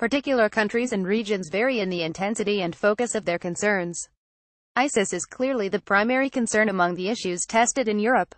Particular countries and regions vary in the intensity and focus of their concerns. ISIS is clearly the primary concern among the issues tested in Europe.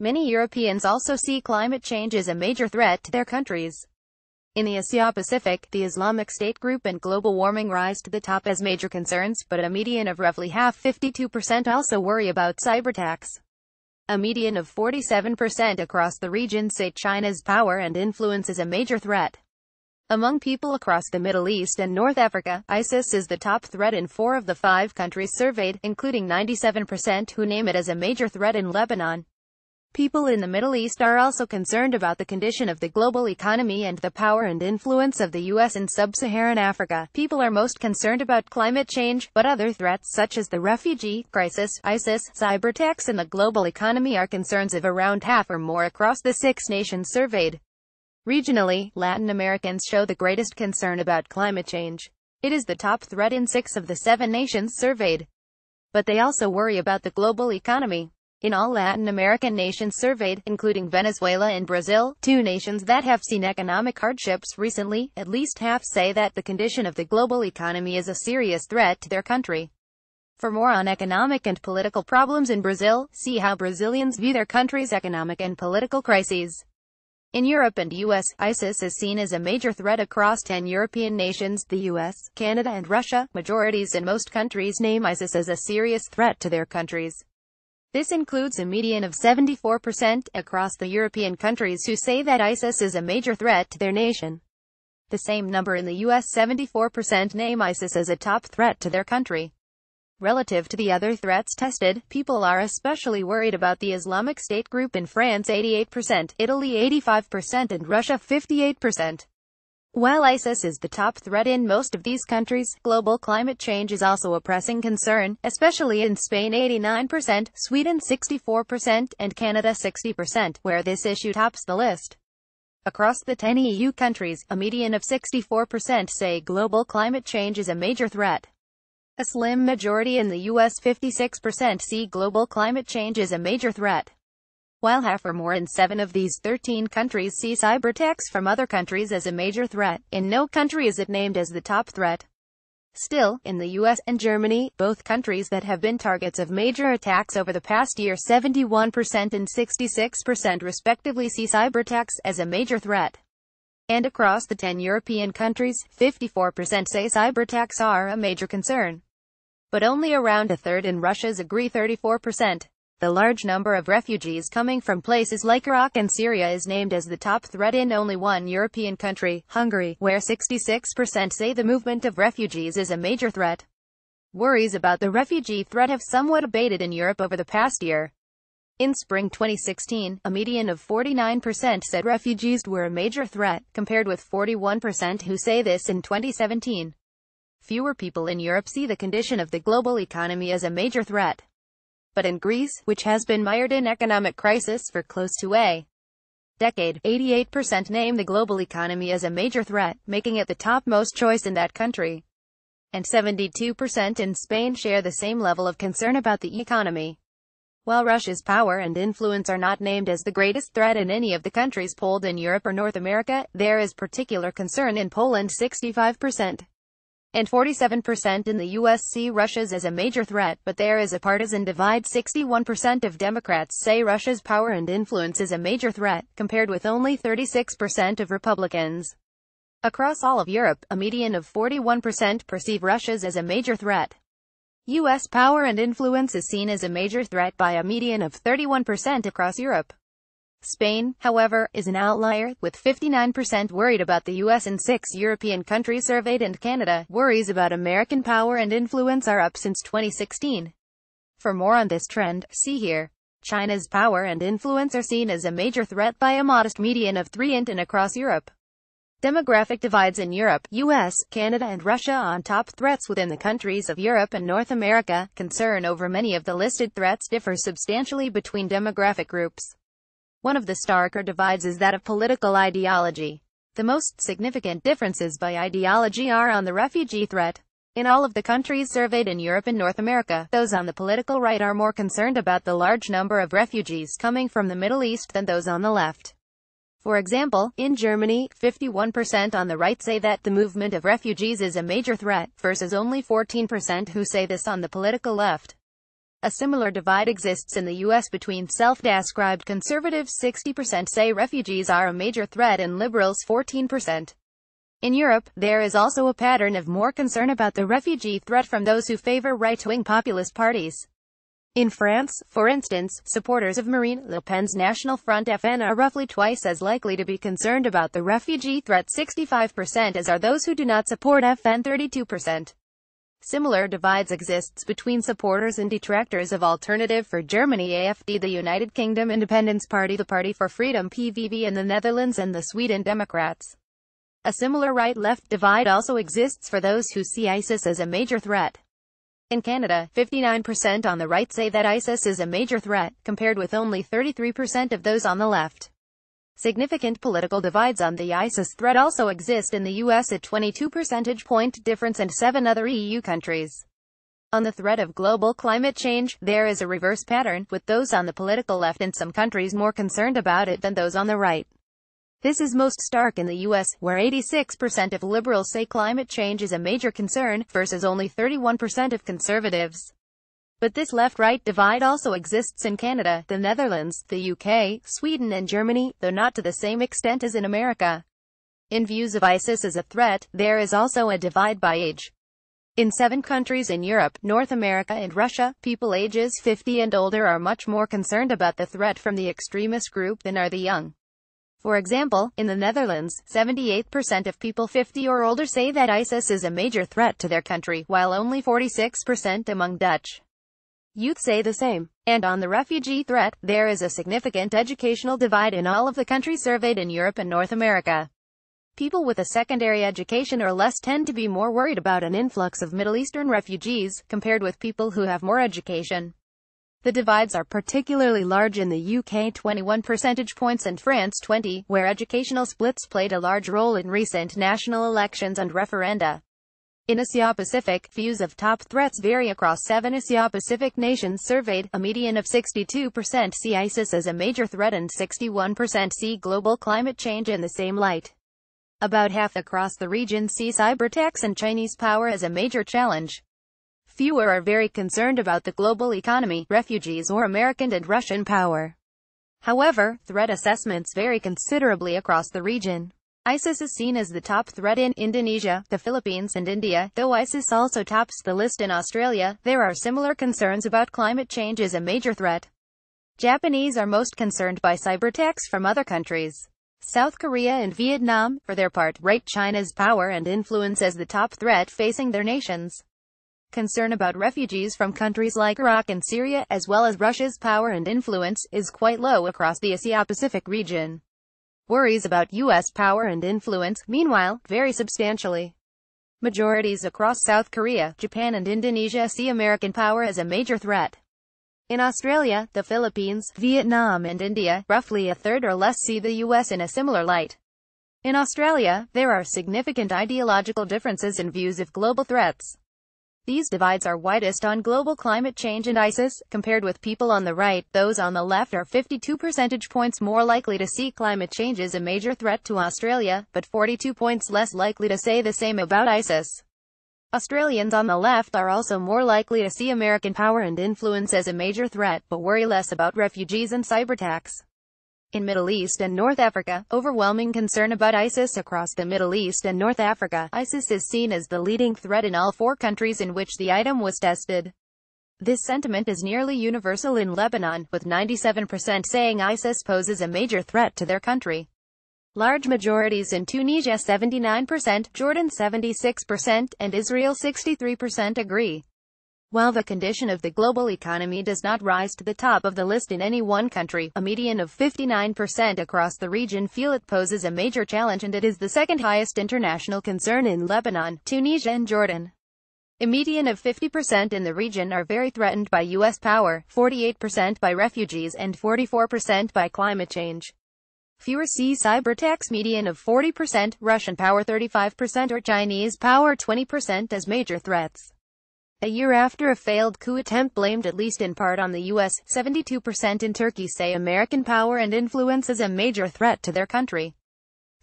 Many Europeans also see climate change as a major threat to their countries. In the Asia-Pacific, the Islamic State group and global warming rise to the top as major concerns, but a median of roughly half 52% also worry about cyberattacks. A median of 47% across the region say China's power and influence is a major threat. Among people across the Middle East and North Africa, ISIS is the top threat in four of the five countries surveyed, including 97% who name it as a major threat in Lebanon. People in the Middle East are also concerned about the condition of the global economy and the power and influence of the U.S. in sub-Saharan Africa. People are most concerned about climate change, but other threats such as the refugee crisis, ISIS, cyberattacks and the global economy are concerns of around half or more across the six nations surveyed. Regionally, Latin Americans show the greatest concern about climate change. It is the top threat in six of the seven nations surveyed. But they also worry about the global economy. In all Latin American nations surveyed, including Venezuela and Brazil, two nations that have seen economic hardships recently, at least half say that the condition of the global economy is a serious threat to their country. For more on economic and political problems in Brazil, see how Brazilians view their country's economic and political crises. In Europe and US, ISIS is seen as a major threat across 10 European nations, the US, Canada and Russia. Majorities in most countries name ISIS as a serious threat to their countries. This includes a median of 74% across the European countries who say that ISIS is a major threat to their nation. The same number in the US 74% name ISIS as a top threat to their country. Relative to the other threats tested, people are especially worried about the Islamic State group in France 88%, Italy 85% and Russia 58%. While ISIS is the top threat in most of these countries, global climate change is also a pressing concern, especially in Spain 89%, Sweden 64%, and Canada 60%, where this issue tops the list. Across the 10 EU countries, a median of 64% say global climate change is a major threat. A slim majority in the US 56% see global climate change as a major threat while half or more in seven of these 13 countries see cyberattacks from other countries as a major threat, in no country is it named as the top threat. Still, in the US and Germany, both countries that have been targets of major attacks over the past year 71% and 66% respectively see cyberattacks as a major threat. And across the 10 European countries, 54% say cyberattacks are a major concern. But only around a third in Russia's agree 34%. The large number of refugees coming from places like Iraq and Syria is named as the top threat in only one European country, Hungary, where 66% say the movement of refugees is a major threat. Worries about the refugee threat have somewhat abated in Europe over the past year. In spring 2016, a median of 49% said refugees were a major threat, compared with 41% who say this in 2017. Fewer people in Europe see the condition of the global economy as a major threat but in Greece, which has been mired in economic crisis for close to a decade, 88% name the global economy as a major threat, making it the topmost choice in that country. And 72% in Spain share the same level of concern about the economy. While Russia's power and influence are not named as the greatest threat in any of the countries polled in Europe or North America, there is particular concern in Poland 65% and 47% in the U.S. see Russia's as a major threat, but there is a partisan divide 61% of Democrats say Russia's power and influence is a major threat, compared with only 36% of Republicans. Across all of Europe, a median of 41% perceive Russia's as a major threat. U.S. power and influence is seen as a major threat by a median of 31% across Europe. Spain, however, is an outlier, with 59% worried about the US and six European countries surveyed and Canada. Worries about American power and influence are up since 2016. For more on this trend, see here. China's power and influence are seen as a major threat by a modest median of 3 and across Europe. Demographic divides in Europe, US, Canada and Russia on top threats within the countries of Europe and North America. Concern over many of the listed threats differs substantially between demographic groups. One of the starker divides is that of political ideology. The most significant differences by ideology are on the refugee threat. In all of the countries surveyed in Europe and North America, those on the political right are more concerned about the large number of refugees coming from the Middle East than those on the left. For example, in Germany, 51% on the right say that the movement of refugees is a major threat, versus only 14% who say this on the political left. A similar divide exists in the U.S. between self-described conservatives 60% say refugees are a major threat and liberals 14%. In Europe, there is also a pattern of more concern about the refugee threat from those who favor right-wing populist parties. In France, for instance, supporters of Marine Le Pen's National Front FN are roughly twice as likely to be concerned about the refugee threat 65% as are those who do not support FN 32%. Similar divides exists between supporters and detractors of Alternative for Germany AFD the United Kingdom Independence Party the Party for Freedom PVV in the Netherlands and the Sweden Democrats. A similar right-left divide also exists for those who see ISIS as a major threat. In Canada, 59% on the right say that ISIS is a major threat, compared with only 33% of those on the left. Significant political divides on the ISIS threat also exist in the US at 22 percentage point difference and seven other EU countries. On the threat of global climate change, there is a reverse pattern, with those on the political left in some countries more concerned about it than those on the right. This is most stark in the U.S., where 86% of liberals say climate change is a major concern, versus only 31% of conservatives. But this left-right divide also exists in Canada, the Netherlands, the UK, Sweden and Germany, though not to the same extent as in America. In views of ISIS as a threat, there is also a divide by age. In seven countries in Europe, North America and Russia, people ages 50 and older are much more concerned about the threat from the extremist group than are the young. For example, in the Netherlands, 78% of people 50 or older say that ISIS is a major threat to their country, while only 46% among Dutch youth say the same. And on the refugee threat, there is a significant educational divide in all of the countries surveyed in Europe and North America. People with a secondary education or less tend to be more worried about an influx of Middle Eastern refugees, compared with people who have more education. The divides are particularly large in the UK 21 percentage points and France 20, where educational splits played a large role in recent national elections and referenda. In Asia-Pacific, views of top threats vary across seven Asia-Pacific nations surveyed, a median of 62% see ISIS as a major threat and 61% see global climate change in the same light. About half across the region see cyberattacks and Chinese power as a major challenge. Fewer are very concerned about the global economy, refugees or American and Russian power. However, threat assessments vary considerably across the region. ISIS is seen as the top threat in Indonesia, the Philippines and India, though ISIS also tops the list in Australia. There are similar concerns about climate change as a major threat. Japanese are most concerned by cyberattacks from other countries. South Korea and Vietnam, for their part, rate China's power and influence as the top threat facing their nations. Concern about refugees from countries like Iraq and Syria, as well as Russia's power and influence, is quite low across the Asia-Pacific region. Worries about U.S. power and influence, meanwhile, vary substantially. Majorities across South Korea, Japan and Indonesia see American power as a major threat. In Australia, the Philippines, Vietnam and India, roughly a third or less see the U.S. in a similar light. In Australia, there are significant ideological differences in views of global threats. These divides are widest on global climate change and ISIS, compared with people on the right. Those on the left are 52 percentage points more likely to see climate change as a major threat to Australia, but 42 points less likely to say the same about ISIS. Australians on the left are also more likely to see American power and influence as a major threat, but worry less about refugees and cyberattacks. In Middle East and North Africa, overwhelming concern about ISIS across the Middle East and North Africa. ISIS is seen as the leading threat in all four countries in which the item was tested. This sentiment is nearly universal in Lebanon, with 97% saying ISIS poses a major threat to their country. Large majorities in Tunisia 79%, Jordan 76%, and Israel 63% agree. While the condition of the global economy does not rise to the top of the list in any one country, a median of 59% across the region feel it poses a major challenge and it is the second highest international concern in Lebanon, Tunisia and Jordan. A median of 50% in the region are very threatened by U.S. power, 48% by refugees and 44% by climate change. Fewer see cyberattacks median of 40%, Russian power 35% or Chinese power 20% as major threats. A year after a failed coup attempt blamed at least in part on the U.S., 72% in Turkey say American power and influence is a major threat to their country.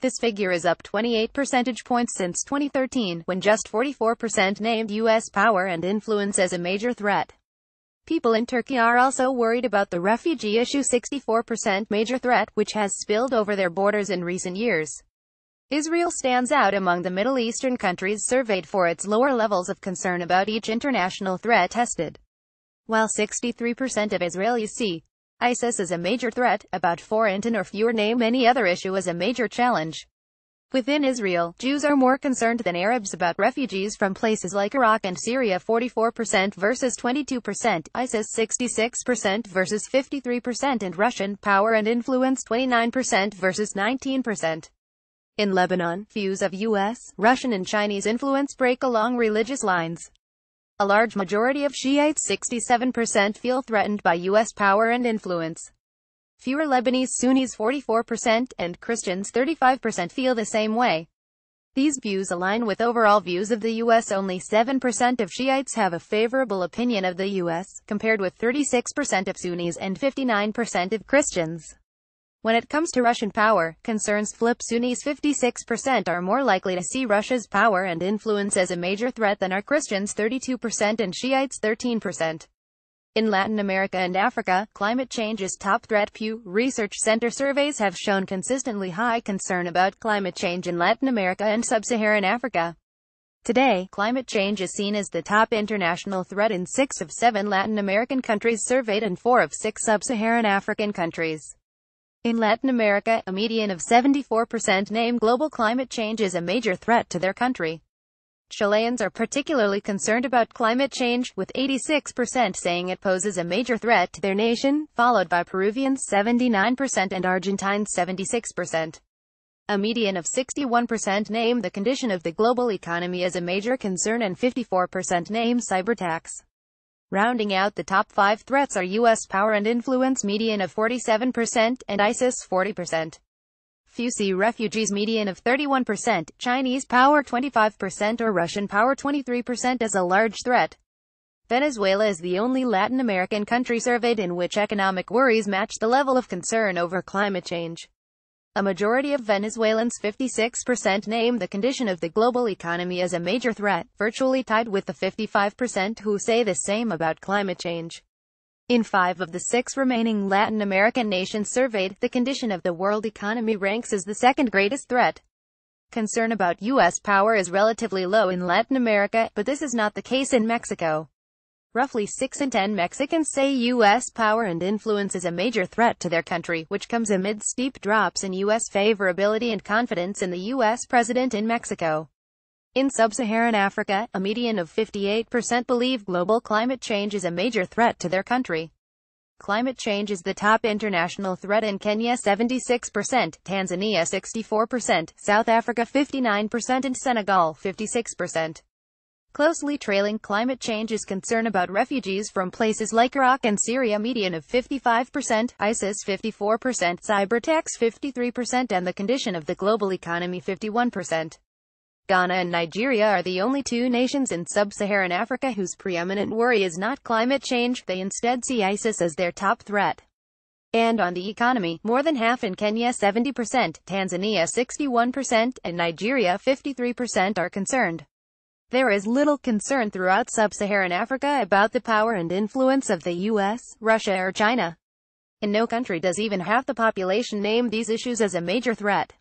This figure is up 28 percentage points since 2013, when just 44% named U.S. power and influence as a major threat. People in Turkey are also worried about the refugee issue 64% major threat, which has spilled over their borders in recent years. Israel stands out among the Middle Eastern countries surveyed for its lower levels of concern about each international threat tested. While 63% of Israelis see ISIS as a major threat, about 4 in 10 or fewer name any other issue as a major challenge. Within Israel, Jews are more concerned than Arabs about refugees from places like Iraq and Syria 44% versus 22%, ISIS 66% versus 53% and Russian power and influence 29% versus 19%. In Lebanon, views of U.S., Russian and Chinese influence break along religious lines. A large majority of Shiites 67% feel threatened by U.S. power and influence. Fewer Lebanese Sunnis 44% and Christians 35% feel the same way. These views align with overall views of the U.S. Only 7% of Shiites have a favorable opinion of the U.S., compared with 36% of Sunnis and 59% of Christians. When it comes to Russian power, concerns flip Sunnis 56% are more likely to see Russia's power and influence as a major threat than are Christians 32% and Shiites 13%. In Latin America and Africa, climate change is top threat. Pew Research Center surveys have shown consistently high concern about climate change in Latin America and Sub-Saharan Africa. Today, climate change is seen as the top international threat in six of seven Latin American countries surveyed and four of six Sub-Saharan African countries. In Latin America, a median of 74% name global climate change as a major threat to their country. Chileans are particularly concerned about climate change, with 86% saying it poses a major threat to their nation, followed by Peruvians 79% and Argentines 76%. A median of 61% name the condition of the global economy as a major concern and 54% name cyberattacks. Rounding out the top five threats are U.S. power and influence median of 47% and ISIS 40%. Few see refugees median of 31%, Chinese power 25% or Russian power 23% as a large threat. Venezuela is the only Latin American country surveyed in which economic worries match the level of concern over climate change. A majority of Venezuelans 56% name the condition of the global economy as a major threat, virtually tied with the 55% who say the same about climate change. In five of the six remaining Latin American nations surveyed, the condition of the world economy ranks as the second greatest threat. Concern about U.S. power is relatively low in Latin America, but this is not the case in Mexico. Roughly 6 in 10 Mexicans say U.S. power and influence is a major threat to their country, which comes amid steep drops in U.S. favorability and confidence in the U.S. president in Mexico. In sub-Saharan Africa, a median of 58% believe global climate change is a major threat to their country. Climate change is the top international threat in Kenya 76%, Tanzania 64%, South Africa 59% and Senegal 56%. Closely trailing climate change is concern about refugees from places like Iraq and Syria median of 55%, ISIS 54%, cyberattacks 53% and the condition of the global economy 51%. Ghana and Nigeria are the only two nations in sub-Saharan Africa whose preeminent worry is not climate change, they instead see ISIS as their top threat. And on the economy, more than half in Kenya 70%, Tanzania 61%, and Nigeria 53% are concerned. There is little concern throughout sub-Saharan Africa about the power and influence of the US, Russia or China. In no country does even half the population name these issues as a major threat.